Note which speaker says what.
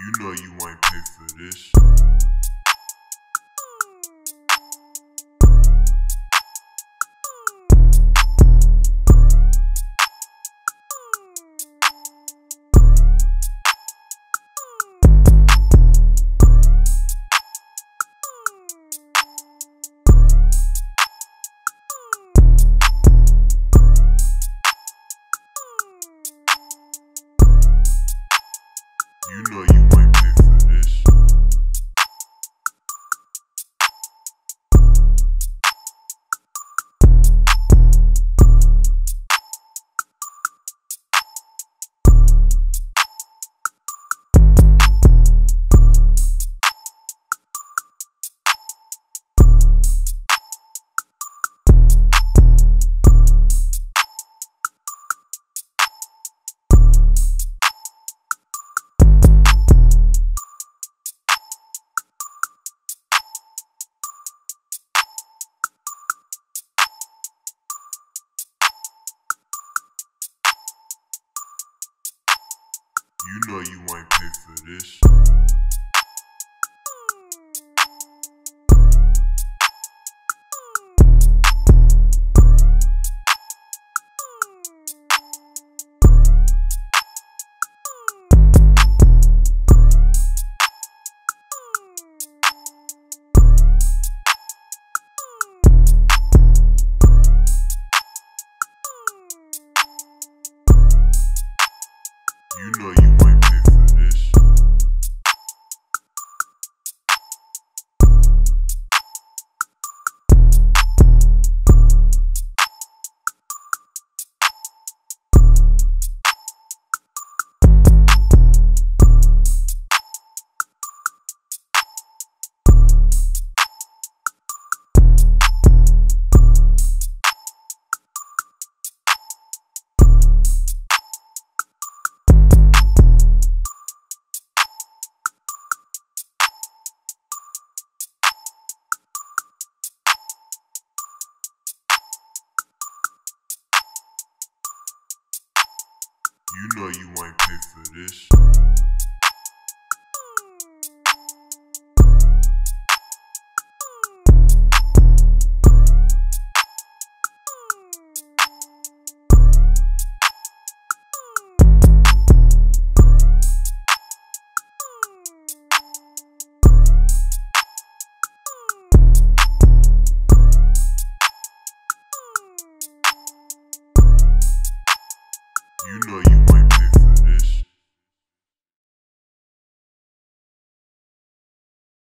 Speaker 1: You know you ain't paid for this. Know you ain't You know you ain't pay for this. You know you ain't pay for this. You know you